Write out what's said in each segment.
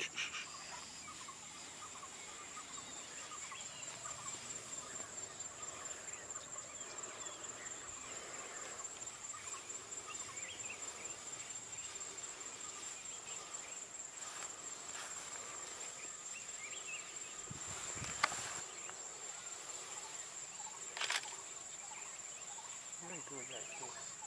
Very good, actually.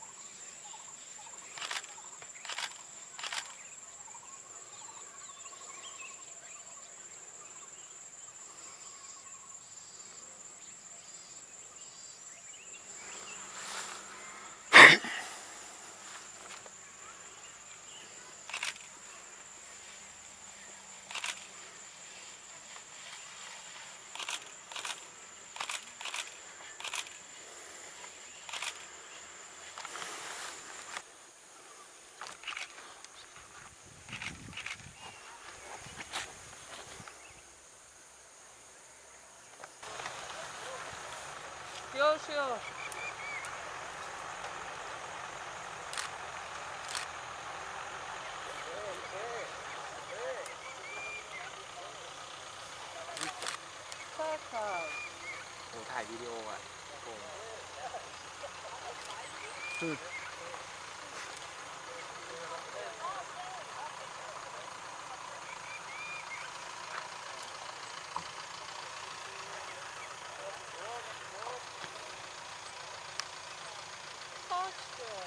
çalışıyor. Çakal. โหถ่ายวิดีโออะโอ้โห คือ Austin.